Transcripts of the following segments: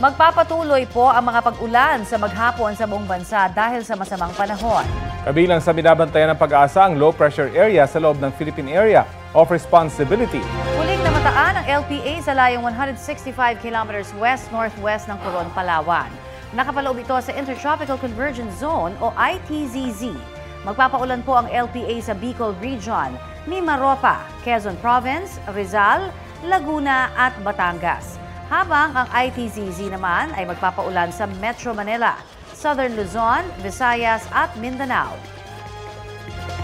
Magpapatuloy po ang mga pag-ulan sa maghapon sa buong bansa dahil sa masamang panahon. Kabilang sa binabantayan ng pag-asa ang low pressure area sa loob ng Philippine Area of Responsibility. Huling namataan ang LPA sa layong 165 kilometers west-northwest ng Coron, Palawan. Nakapaloob ito sa Intertropical Convergence Zone o ITZZ. Magpapaulan po ang LPA sa Bicol Region, Mimaropa, Quezon Province, Rizal, Laguna at Batangas. Habang ang ITZZ naman ay magpapaulan sa Metro Manila, Southern Luzon, Visayas at Mindanao.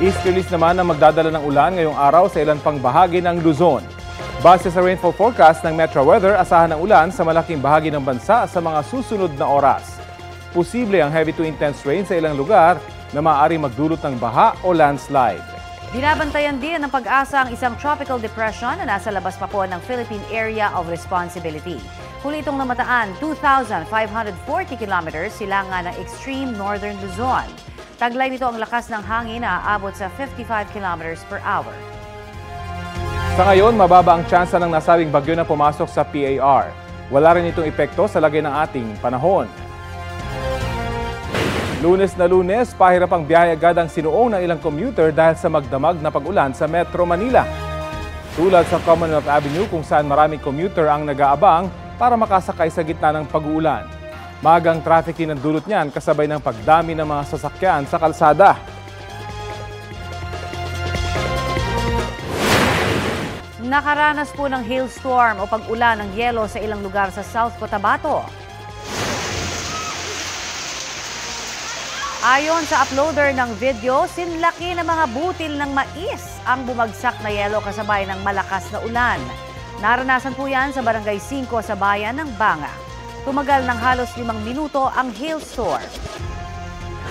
Easterlies naman ang magdadala ng ulan ngayong araw sa ilan pang bahagi ng Luzon. Base sa rainfall forecast ng Metro Weather, asahan ng ulan sa malaking bahagi ng bansa sa mga susunod na oras. Posible ang heavy to intense rain sa ilang lugar na maaaring magdulot ng baha o landslide. Binabantayan din ng pag-asa ang isang tropical depression na nasa labas pa po ng Philippine Area of Responsibility. Huli itong namataan 2,540 kilometers silangan ng extreme northern Luzon. Taglay nito ang lakas ng hangin na aabot sa 55 kilometers per hour. Sa ngayon, mababa ang tsansa ng nasabing bagyo na pumasok sa PAR. Wala rin itong epekto sa lagay ng ating panahon. Lunes na lunes, pahirap ang biyahe agad ang sinuong ng ilang commuter dahil sa magdamag na pag-ulan sa Metro Manila. Tulad sa Commonwealth Avenue kung saan maraming commuter ang nag-aabang para makasakay sa gitna ng pag-uulan. Magang traffic din ang dulot niyan kasabay ng pagdami ng mga sasakyan sa kalsada. Nakaranas po ng hailstorm o pag-ulan ng yelo sa ilang lugar sa South Cotabato. Ayon sa uploader ng video, sinlaki ng mga butil ng mais ang bumagsak na yelo kasabay ng malakas na ulan. Naranasan po yan sa Barangay 5 sa bayan ng Banga. Tumagal ng halos limang minuto ang hailstorm.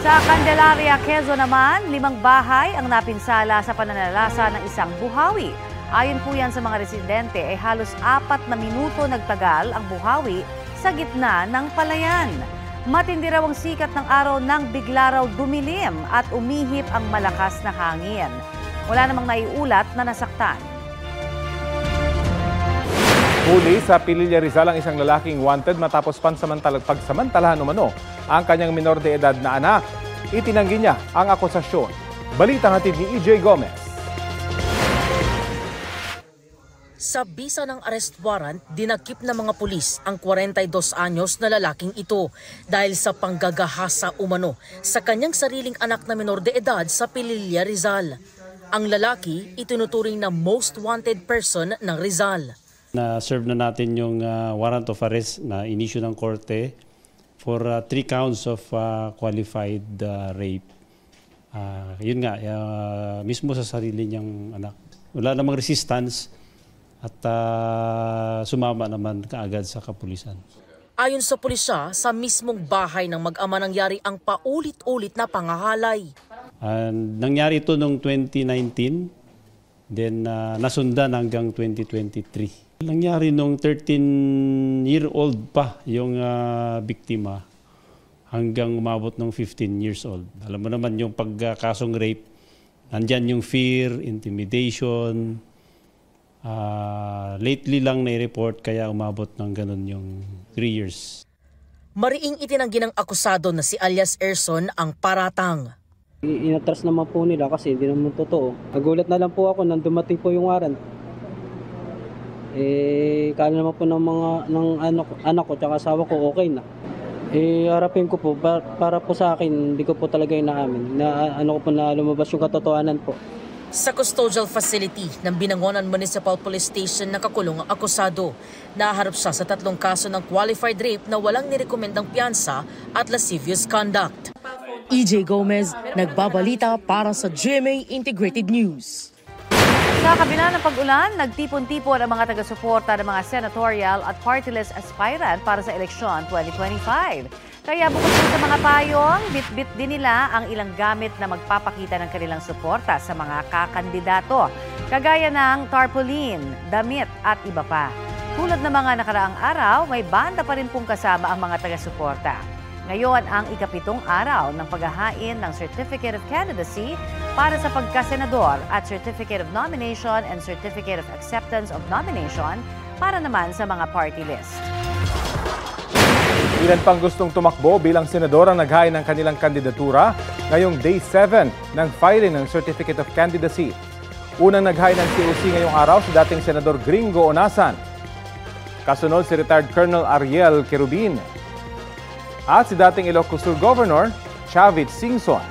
Sa Candelaria, Quezon naman, limang bahay ang napinsala sa pananalasa ng isang buhawi. Ayon po yan sa mga residente, ay halos apat na minuto nagtagal ang buhawi sa gitna ng palayan. Matindi raw ang sikat ng araw nang bigla raw dumilim at umihip ang malakas na hangin. Wala namang naiulat na nasaktan. Huli sa Pililla Rizal ang isang lalaking wanted matapos pansamantalang pagsamantalahan umano ang kanyang minor de edad na anak. Itinanggi niya ang akusasyon. Balita hatid ni EJ Gomez. Sa bisa ng arrest warrant, dinakip ng mga pulis ang 42 anyos na lalaking ito dahil sa panggagahasa umano sa kanyang sariling anak na minor de edad sa Pililla Rizal. Ang lalaki itinuturing na most wanted person ng Rizal. Na-serve na natin yung uh, warrant of arrest na inisyu ng korte for uh, three counts of uh, qualified uh, rape. Uh, yun nga, uh, mismo sa sarili niyang anak. Wala namang resistance at uh, sumama naman kaagad sa kapulisan. Ayon sa pulisya, sa mismong bahay ng mag-ama nangyari ang paulit-ulit na pangahalay. And nangyari ito noong 2019, then uh, nasundan hanggang 2023. Nangyari nung 13-year-old pa yung uh, biktima hanggang umabot ng 15 years old. Alam mo naman yung pagkasong rape, nandyan yung fear, intimidation. Uh, lately lang na-report kaya umabot ng ganun yung 3 years. Mariing itinanggi ng akusado na si alias Erson ang paratang. Inatras naman po nila kasi hindi naman totoo. Nagulat na lang po ako nang dumating po yung warrant. Eh, kala naman po ng mga ng anak, anak ko tsaka asawa ko okay na. Eh, harapin ko po, para, para po sa akin, hindi ko po talaga inaamin na ano ko po na lumabas yung katotohanan po. Sa custodial facility ng Binangonan Municipal Police Station nakakulong ang akusado. Naharap siya sa tatlong kaso ng qualified rape na walang nirekomendang piyansa at lascivious conduct. EJ Gomez, nagbabalita para sa GMA Integrated News. Sa kabila ng pag-ulan, nagtipon-tipon ang mga taga-suporta ng mga senatorial at party list aspirant para sa eleksyon 2025. Kaya bukod sa mga payong, bit-bit din nila ang ilang gamit na magpapakita ng kanilang suporta sa mga kakandidato. Kagaya ng tarpaulin, damit at iba pa. Tulad ng mga nakaraang araw, may banda pa rin pong kasama ang mga taga-suporta. Ngayon ang ikapitong araw ng paghahain ng Certificate of Candidacy para sa pagkasenador at Certificate of Nomination and Certificate of Acceptance of Nomination para naman sa mga party list. Ilan pang gustong tumakbo bilang senador ang naghain ng kanilang kandidatura ngayong day 7 ng filing ng Certificate of Candidacy. Unang naghain ng COC ngayong araw si dating Senador Gringo Onasan. Kasunod si retired Colonel Ariel Kerubin at si dating Ilocos Sur Governor Chavit Singson.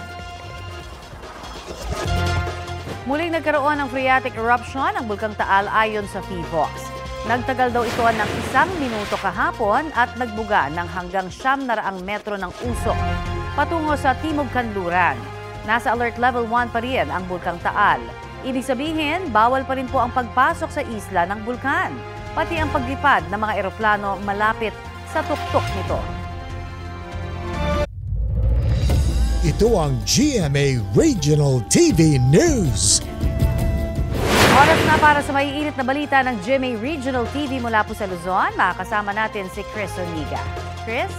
Muling nagkaroon ng phreatic eruption ang Bulkang Taal ayon sa PHIVOX. Nagtagal daw ito ng isang minuto kahapon at nagbuga ng hanggang siyam na raang metro ng usok patungo sa Timog Kanluran. Nasa alert level 1 pa rin ang Bulkang Taal. Ibig sabihin, bawal pa rin po ang pagpasok sa isla ng bulkan, pati ang paglipad ng mga eroplano malapit sa tuktok nito. Ito ang GMA Regional TV News. Oras na para sa maiinit na balita ng GMA Regional TV mula po sa Luzon. Makakasama natin si Chris Oniga. Chris?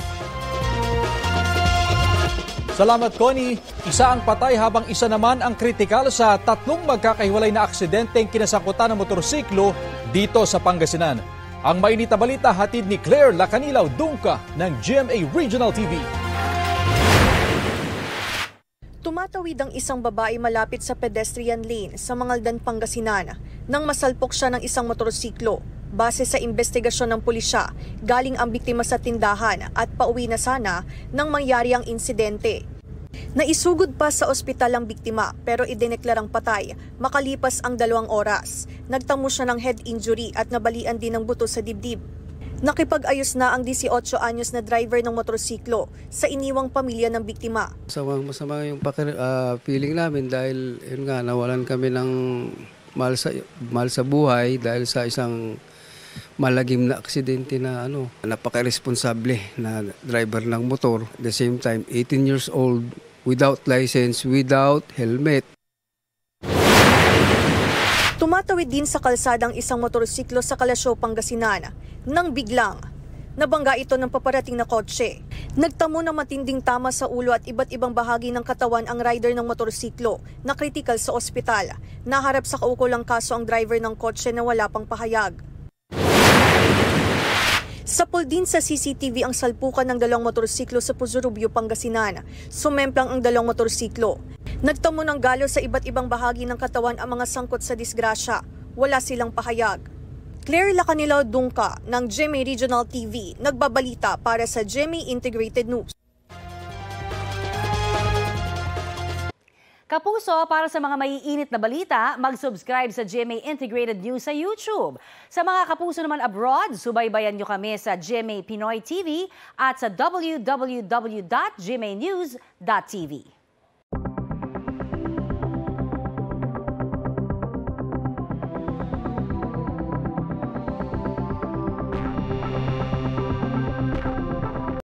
Salamat, Connie. Isa ang patay habang isa naman ang kritikal sa tatlong magkakahiwalay na aksidenteng kinasangkutan ng motorsiklo dito sa Pangasinan. Ang mainit na balita hatid ni Claire Lacanilaw Dungka ng GMA Regional TV. Tumatawid ang isang babae malapit sa pedestrian lane sa Mangaldan, Pangasinan nang masalpok siya ng isang motorsiklo. Base sa investigasyon ng pulisya, galing ang biktima sa tindahan at pauwi na sana nang mangyari ang insidente. Naisugod pa sa ospital ang biktima pero idineklarang patay makalipas ang dalawang oras. Nagtamo siya ng head injury at nabalian din ng buto sa dibdib. Nakipag-ayos na ang 18 anyos na driver ng motorsiklo sa iniwang pamilya ng biktima. Masama, masama yung pakir, ah, feeling namin dahil yun nga, nawalan kami ng mahal sa, mahal sa buhay dahil sa isang malagim na aksidente na ano, napaka-responsable na driver ng motor. At the same time, 18 years old, without license, without helmet. Tumatawid din sa kalsadang isang motorsiklo sa Kalasyaw, Pangasinan nang biglang nabangga ito ng paparating na kotse. Nagtamo ng matinding tama sa ulo at iba't ibang bahagi ng katawan ang rider ng motorsiklo na kritikal sa ospital. Naharap sa kaukulang kaso ang driver ng kotse na wala pang pahayag. Sapol din sa CCTV ang salpukan ng dalawang motorsiklo sa Puzurubyo, Pangasinan. Sumemplang ang dalawang motorsiklo. Nagtamo ng galo sa iba't ibang bahagi ng katawan ang mga sangkot sa disgrasya. Wala silang pahayag. Claire Lacanilaw Dungka ng GMA Regional TV nagbabalita para sa GMA Integrated News. Kapuso, para sa mga maiinit na balita, mag-subscribe sa GMA Integrated News sa YouTube. Sa mga kapuso naman abroad, subaybayan nyo kami sa GMA Pinoy TV at sa www.gmanews.tv.